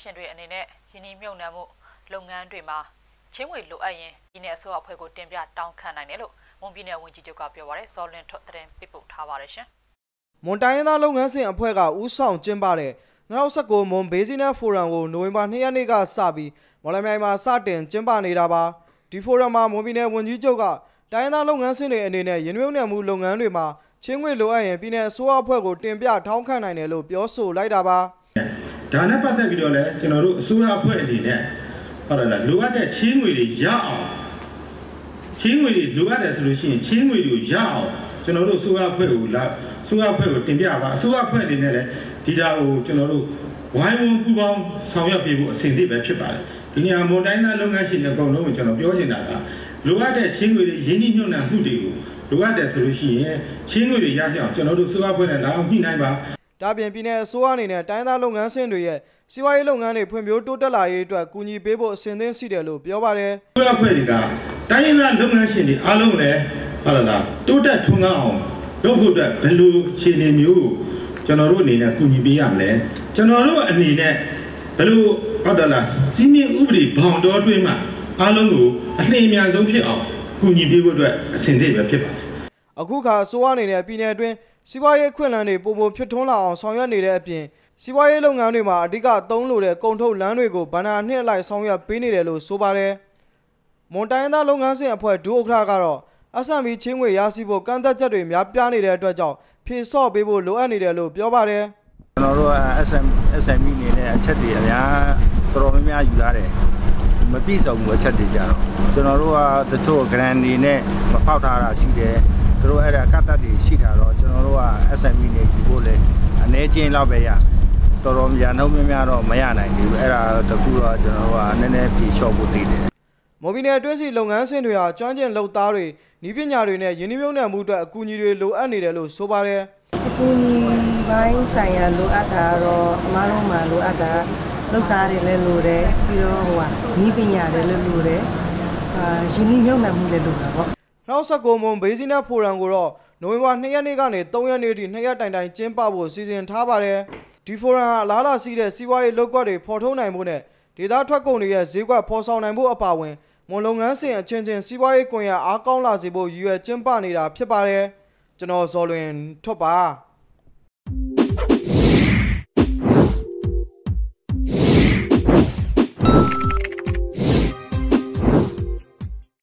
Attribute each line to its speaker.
Speaker 1: တိုင်းသားလုပ်ငန်းရှင်တွေအနေနဲ့ယင်းနှမြုံနှံမှုလုပ်ငန်းတွေမှာချင်းငွေလိုအပ်ရင်ဒီနေ့အစိုးရအဖွဲ့ကိုတင်ပြတောင်းခံနိုင်တယ်လို့မွန်ပြည်နယ်ဝန်ကြီးချုပ်ကပြောပါတယ်စောလင်းထွတ်တဲ့ပြပုတ်ထားပါတယ်ရှင်
Speaker 2: မွန်တိုင်းရင်းသားလုပ်ငန်းစဉ်အဖွဲ့ကဦးဆောင်ကျင်းပတဲ့2019မွန်ဘေးစီနယ်ဖိုရမ်ကိုနိုဝင်ဘာ2ရက်နေ့ကစပြီးမော်လမြိုင်မှာစတင်ကျင်းပနေတာပါဒီဖိုရမ်မှာမွန်ပြည်နယ်ဝန်ကြီးချုပ်ကတိုင်းရင်းသားလုပ်ငန်းစဉ်တွေအနေနဲ့ရင်းနှီးမြှုပ်နှံမှုလုပ်ငန်းတွေမှာချင်းငွေလိုအပ်ရင်ပြည်내အစိုးရအဖွဲ့ကိုတင်ပြထောင်းခံနိုင်တယ်လို့ပြောဆိုလိုက်တာပါ
Speaker 3: ဒါနဲ့ပတ်သက်ပြီးတော့လည်းကျွန်တော်တို့အစိုးရအဖွဲ့အနေနဲ့ဟုတ်တယ်လားလိုအပ်တဲ့ချင်းငွေတွေရအောင်ချင်းငွေတွေလိုအပ်တယ်ဆိုလို့ရှိရင်ချင်းငွေတွေကိုရအောင်ကျွန်တော်တို့အစိုးရအဖွဲ့ကိုလာအစိုးရအဖွဲ့ကိုတင်ပြပါအစိုးရအဖွဲ့အနေနဲ့လည်းဒီဒါကိုကျွန်တော်တို့ဝိုင်းဝန်းပူးပေါင်းဆောင်ရွက်ပေးဖို့အဆင်သင့်ပဲဖြစ်ပါတယ်ဒီနေရာမွန်တိုင်းသားလုပ်ငန်းရှင်တွေအကုန်လုံးကိုကျွန်တော်ပြောချင်တာကလိုအပ်တဲ့ချင်းငွေတွေရင်းနှီးမြှုပ်နှံမှုတွေကိုလိုအပ်တယ်ဆိုလို့ရှိရင်ချင်းငွေတွေရရှိအောင်ကျွန်တော်တို့အစိုးရအဖွဲ့နဲ့လာအောင်ညှိနှိုင်းပါ
Speaker 2: ဒါပြင်ပြည်내အစိုးရအနေနဲ့တိုင်းသားလုပ်ငန်းစဉ်တွေရဲ့စီးပွားရေးလုပ်ငန်းတွေဖွံ့ဖြိုးတိုးတက်လာရေးအတွက်ကူညီပေးဖို့အစဉ်သင့်ရှိတယ်လို့ပြောပါတယ်
Speaker 3: အစိုးရအဖွဲ့တွေကတိုင်းရင်းသားလုပ်ငန်းရှင်တွေအားလုံးလည်းဟုတ်လားလားတိုးတက်ထွန်းကားအောင်လုပ်ဖို့အတွက်ဘယ်လိုအခြေအနေမျိုးကိုကျွန်တော်တို့အနေနဲ့ကူညီပေးရမလဲကျွန်တော်တို့အနေနဲ့ဘယ်လိုဟုတ်တယ်လားစီးမြင့်ဥပဒေဘောင်တော်အတွင်းမှာအားလုံးကိုအလျင်အမြန်ဆုံးဖြစ်အောင်ကူညီပေးဖို့အတွက်အစဉ်သင့်ပဲဖြစ်ပါတယ်
Speaker 2: အခုခါအစိုးရအနေနဲ့ပြည်내အတွင်းစီးပွားရေးခွင့်လန်းတွေပုံပုံဖြစ်ထွန်းလာအောင်ဆောင်ရွက်နေတဲ့အပြင်စီးပွားရေးလုပ်ငန်းတွေမှာအဓိကသုံးလို့တဲ့ကုန်ထုတ်လမ်းတွေကိုဗန္နာနှစ်အလိုက်ဆောင်ရွက်ပေးနေတယ်လို့ဆိုပါတယ်။မွန်တိုင်းသားလုပ်ငန်းစဉ်အဖွဲ့ဒုဥက္ကဋ္ဌကတော့ SME ချင်းငွေရရှိဖို့ကန့်သက်ချက်တွေများပြားနေတဲ့အတွက်ကြောင့်ဖြေဆော့ပေးဖို့လိုအပ်နေတယ်လို့ပြောပါတယ်။
Speaker 4: ကျွန်တော်တို့က SM SME အနေနဲ့အချက်တွေအများတော်တော်များများယူလာတယ်မပြည့်စုံဘူးအချက်တွေကြတော့ကျွန်တော်တို့ကတချို့ grant တွေနဲ့မဖောက်ထားတာရှိတယ် သူတို့အဲ့ဒါကတ်တတ်တွေရှိတာတော့ကျွန်တော်တို့က SME နဲ့ယူဖို့လေအနေချင်းလောက်ပဲရတော်တော်များနှုံးများများတော့မရနိုင်ဘူးအဲ့ဒါတခုတော့ကျွန်တော်တို့ကနည်းနည်းပြေလျှော့ဖို့တည်တယ်
Speaker 2: မော်ဘီနယ်အတွင်းစီလုပ်ငန်းစဉ်တွေဟာကျွမ်းကျင်လုပ်သားတွေဤပညာတွေနဲ့ယင်းနှိမ့်မြုံနယ်မှုအတွက်အကူအညီတွေလိုအပ်နေတယ်လို့ဆိုပါတယ်
Speaker 5: အကူအညီပိုင်းဆိုင်ရာလိုအပ်တာကတော့အမားတို့မှာလိုအပ်တာလောက်သားတွေလည်းလိုတယ်ပြီးတော့ဟိုဟာနီးပညာတွေလည်းလိုတယ်အာရင်းနှီးမြှုပ်နှံမှုလည်းလိုတာပေါ့
Speaker 2: 2019မွန်ဘေးစီနယ်ဖိုရမ်ကိုတော့နိုဝင်ဘာ2ရက်နေ့ကနေ3ရက်နေ့ထိ2ရက်တိုင်တိုင်ကျင်းပဖို့စီစဉ်ထားပါတယ်ဒီဖိုရမ်ဟာအလားအလာရှိတဲ့စီးပွားရေးလုပ်ကွက်တွေဖော်ထုတ်နိုင်ဖို့နဲ့ဒေသထွက်ကုန်တွေရဲ့ဈေးကွက်ဖော်ဆောင်နိုင်ဖို့အပါအဝင်မွန်လုပ်ငန်းစဉ်အချင်းချင်းစီးပွားရေးကွန်ရက်အားကောင်းလာစေဖို့ရည်ရွယ်ကျင်းပနေတာဖြစ်ပါတယ်ကျွန်တော်ဇော်လွင်ထွတ်ပါ